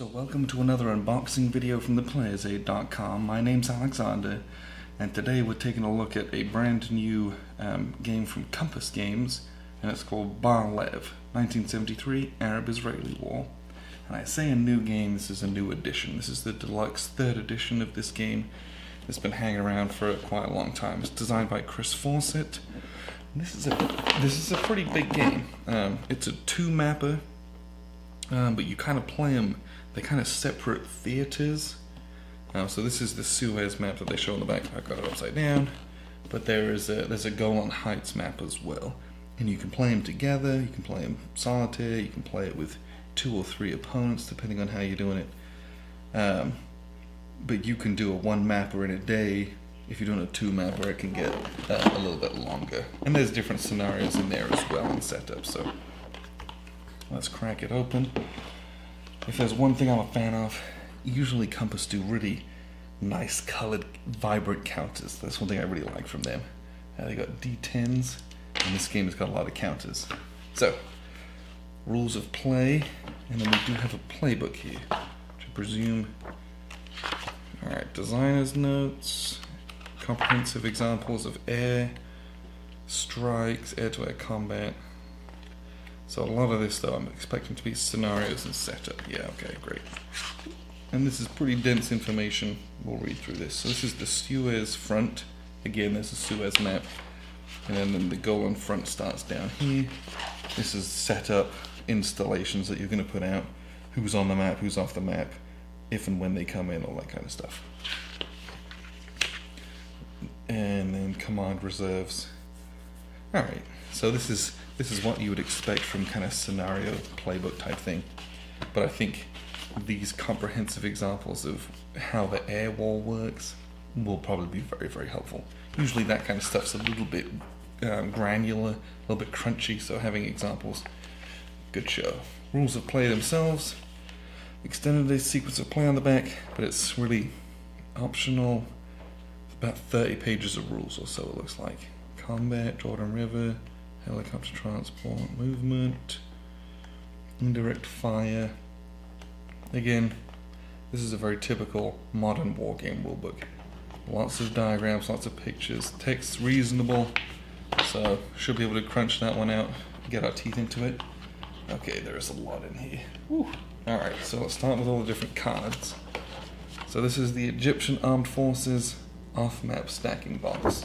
So welcome to another unboxing video from theplayersaid.com. My name's Alexander, and today we're taking a look at a brand new um, game from Compass Games, and it's called Bar-Lev, 1973 Arab-Israeli War. And I say a new game, this is a new edition. This is the deluxe third edition of this game. It's been hanging around for quite a long time. It's designed by Chris Fawcett. This is a this is a pretty big game. Um, it's a two mapper, um, but you kind of play them they're kind of separate theaters. Um, so this is the Suez map that they show on the back. I've got it upside down, but there is a there's a Golan Heights map as well, and you can play them together. You can play them solitaire. You can play it with two or three opponents, depending on how you're doing it. Um, but you can do a one mapper in a day. If you're doing a two mapper, it can get uh, a little bit longer. And there's different scenarios in there as well in setup. So let's crack it open. If there's one thing I'm a fan of, usually Compass do really nice colored, vibrant counters. That's one thing I really like from them. Uh, they got D10s, and this game has got a lot of counters. So, rules of play, and then we do have a playbook here, I presume. Alright, designer's notes, comprehensive examples of air, strikes, air to air combat, so a lot of this though I'm expecting to be scenarios and setup. Yeah, okay, great. And this is pretty dense information. We'll read through this. So this is the Suez front. Again, there's a Suez map. And then the Golan front starts down here. This is setup, installations that you're going to put out. Who's on the map, who's off the map, if and when they come in, all that kind of stuff. And then command reserves. Alright, so this is this is what you would expect from kind of scenario playbook type thing. But I think these comprehensive examples of how the air war works will probably be very, very helpful. Usually that kind of stuff's a little bit um, granular, a little bit crunchy, so having examples, good show. Rules of play themselves, extended a sequence of play on the back, but it's really optional. About 30 pages of rules or so it looks like. Combat, Jordan River, helicopter transport, movement, indirect fire. Again, this is a very typical modern war game rulebook. Lots of diagrams, lots of pictures, text reasonable, so should be able to crunch that one out, get our teeth into it. Okay, there is a lot in here. Alright, so let's start with all the different cards. So this is the Egyptian Armed Forces off-map stacking box.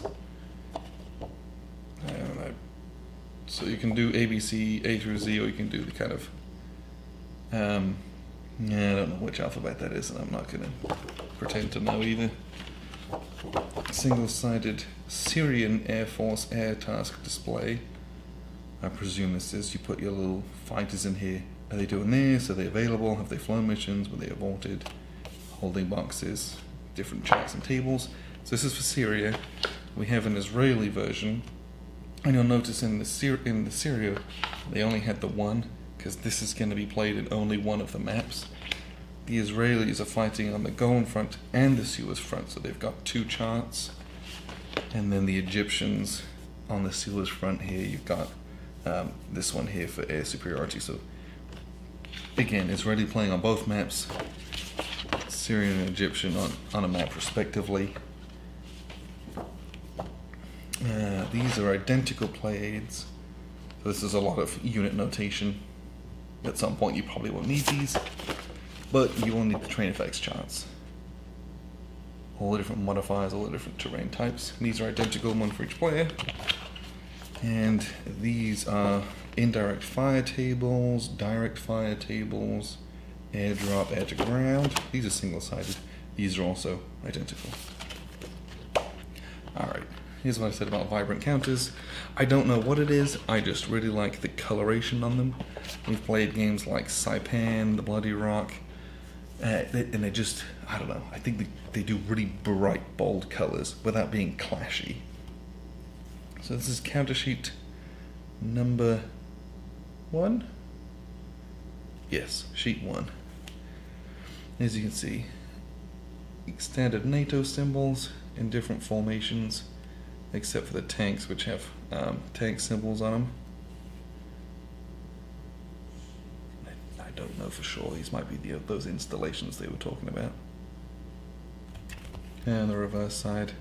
So you can do ABC, A through Z, or you can do the kind of, um, yeah, I don't know which alphabet that is, and I'm not going to pretend to know either. Single-sided Syrian Air Force Air Task Display. I presume this is you put your little fighters in here. Are they doing this? Are they available? Have they flown missions? Were they aborted? Holding boxes, different charts and tables. So this is for Syria. We have an Israeli version and you'll notice in the Syr- in the Syria, they only had the one because this is going to be played in only one of the maps. The Israelis are fighting on the Golan front and the Suez front, so they've got two charts. And then the Egyptians on the Suez front here, you've got um, this one here for air superiority. So again, Israeli playing on both maps, Syrian and Egyptian on, on a map respectively. These are identical play this is a lot of unit notation. At some point you probably won't need these, but you will need the terrain effects charts. All the different modifiers, all the different terrain types. These are identical, one for each player. And these are indirect fire tables, direct fire tables, airdrop, air to ground. These are single-sided. These are also identical. Here's what I said about vibrant counters. I don't know what it is, I just really like the coloration on them. We've played games like Saipan, The Bloody Rock, uh, and they just, I don't know, I think they, they do really bright, bold colors without being clashy. So this is counter sheet number one? Yes, sheet one. As you can see, standard NATO symbols in different formations except for the tanks, which have um, tank symbols on them. I, I don't know for sure. These might be the, those installations they were talking about. And the reverse side.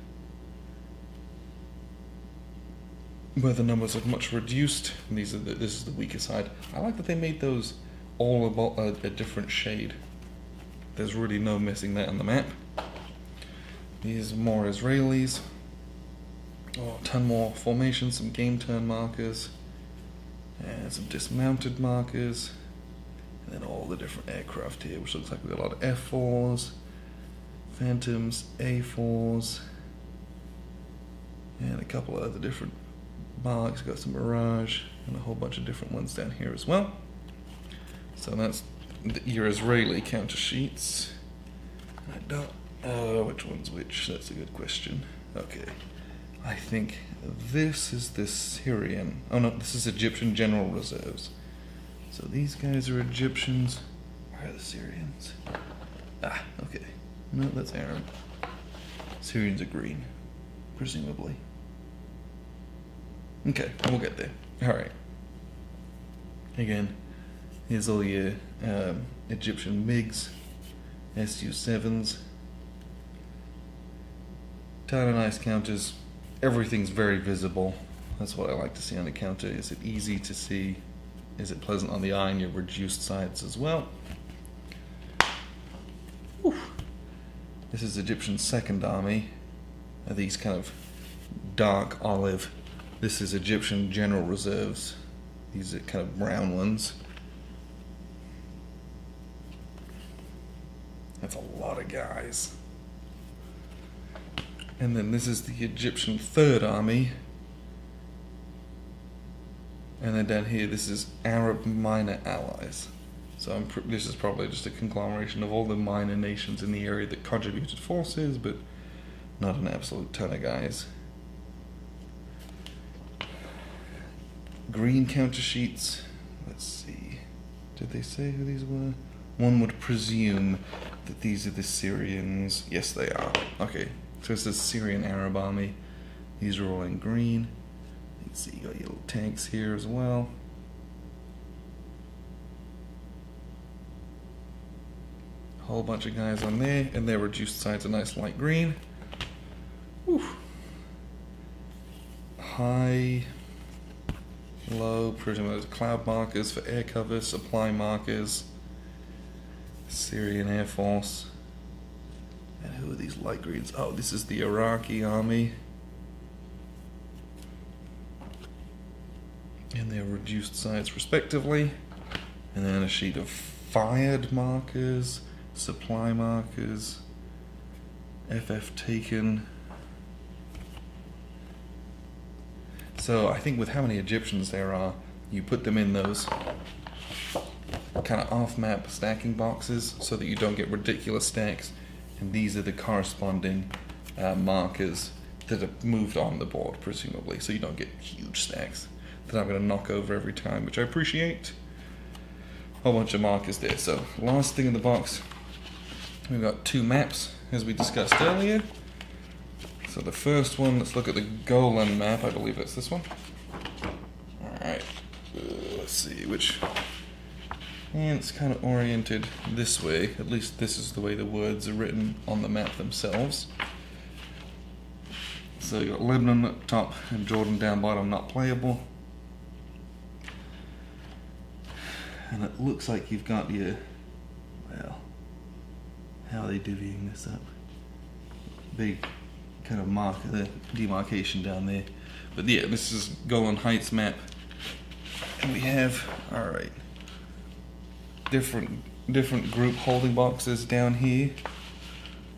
Where the numbers are much reduced. These are the, this is the weaker side. I like that they made those all about a, a different shade. There's really no missing that on the map. These more Israelis. Oh, a ton more formations, some game turn markers, and some dismounted markers, and then all the different aircraft here, which looks like we've got a lot of F4s, Phantoms, A4s, and a couple of other different marks. Got some Mirage, and a whole bunch of different ones down here as well. So that's your Israeli counter sheets. I don't. Uh, which one's which? That's a good question. Okay. I think this is the Syrian. Oh no, this is Egyptian General Reserves. So these guys are Egyptians. Where are the Syrians? Ah, okay. No, that's Arab. Syrians are green, presumably. Okay, we'll get there. Alright. Again, here's all your um, Egyptian MiGs, SU 7s, ton of counters everything's very visible. That's what I like to see on the counter. Is it easy to see? Is it pleasant on the eye and your reduced sides as well? Whew. This is Egyptian Second Army. Are these kind of dark olive. This is Egyptian General Reserves. These are kind of brown ones. That's a lot of guys. And then this is the Egyptian Third Army. And then down here, this is Arab Minor Allies. So this is probably just a conglomeration of all the minor nations in the area that contributed forces, but not an absolute ton of guys. Green counter sheets. Let's see. Did they say who these were? One would presume that these are the Syrians. Yes, they are. Okay, so it's the Syrian Arab army. These are all in green. You can see you got your little tanks here as well. A whole bunch of guys on there, and their reduced sides are nice light green. Whew. High, low, pretty much cloud markers for air cover, supply markers, Syrian Air Force. And who are these light greens? Oh, this is the Iraqi army. And their reduced sides respectively. And then a sheet of fired markers, supply markers, FF taken. So I think with how many Egyptians there are, you put them in those kind of off-map stacking boxes so that you don't get ridiculous stacks and these are the corresponding uh, markers that have moved on the board, presumably, so you don't get huge stacks that I'm going to knock over every time, which I appreciate. A whole bunch of markers there. So, last thing in the box, we've got two maps, as we discussed earlier. So the first one, let's look at the Golan map. I believe it's this one. Alright, uh, let's see which and it's kind of oriented this way, at least this is the way the words are written on the map themselves. So you got Lebanon up top and Jordan down bottom, not playable. And it looks like you've got your, well, how are they divvying this up? Big kind of mark, the demarcation down there. But yeah, this is Golan Heights map. And we have, alright, different different group holding boxes down here,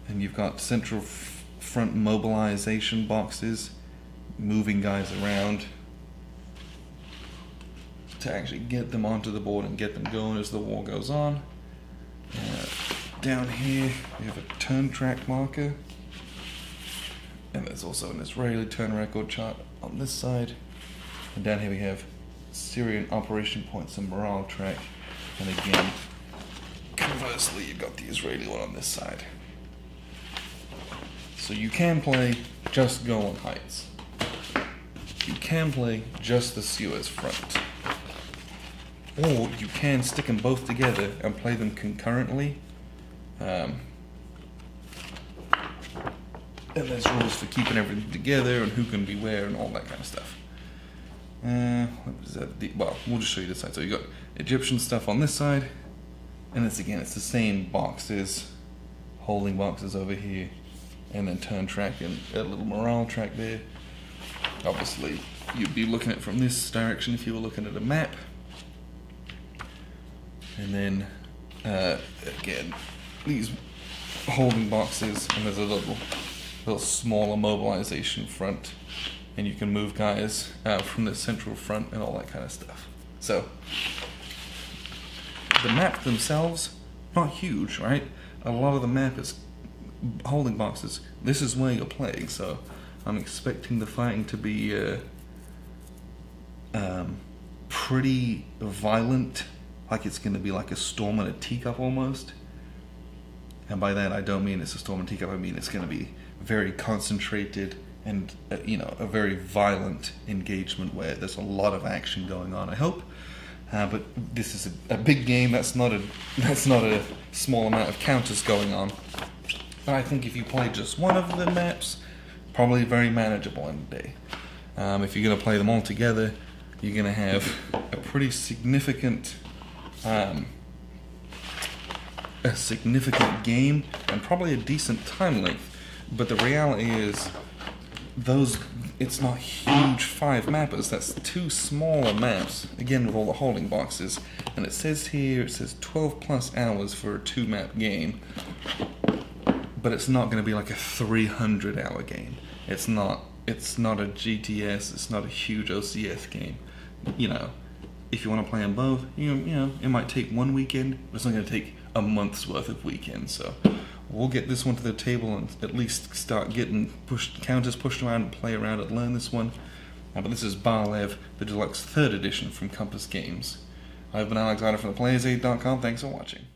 and you've got central front mobilization boxes, moving guys around to actually get them onto the board and get them going as the war goes on. Uh, down here we have a turn track marker, and there's also an Israeli turn record chart on this side. And down here we have Syrian operation points and morale track. And again, conversely, you've got the Israeli one on this side. So you can play just Golan Heights. You can play just the Suez front. or you can stick them both together and play them concurrently. Um, and there's rules for keeping everything together and who can be where and all that kind of stuff. Uh, that? The, well, we'll just show you this side. So you got Egyptian stuff on this side, and it's again, it's the same boxes, holding boxes over here, and then turn track and a little morale track there. Obviously, you'd be looking at it from this direction if you were looking at a map. And then, uh, again, these holding boxes, and there's a little, little smaller mobilization front, and you can move guys uh, from the central front and all that kind of stuff. So, the map themselves, not huge, right? A lot of the map is holding boxes. This is where you're playing, so I'm expecting the fighting to be uh, um, pretty violent, like it's going to be like a storm in a teacup almost. And by that, I don't mean it's a storm in a teacup. I mean it's going to be very concentrated and uh, you know a very violent engagement where there's a lot of action going on. I hope. Uh, but this is a, a, big game. That's not a that's not a small amount of counters going on. But I think if you play just one of the maps, probably very manageable in a day. Um, if you're going to play them all together, you're going to have a pretty significant, um, a significant game and probably a decent time length. But the reality is, those it's not huge five mappers. That's two smaller maps. Again, with all the holding boxes. And it says here, it says 12 plus hours for a two map game but it's not going to be like a 300 hour game. It's not. It's not a GTS. It's not a huge OCS game. You know, if you want to play them both, you know, you know, it might take one weekend, but it's not going to take a month's worth of weekends. So we'll get this one to the table and at least start getting pushed counters pushed around and play around and learn this one. Uh, but this is Barlev, the deluxe third edition from Compass Games. I've been Alexander from theplayersaid.com. Thanks for watching.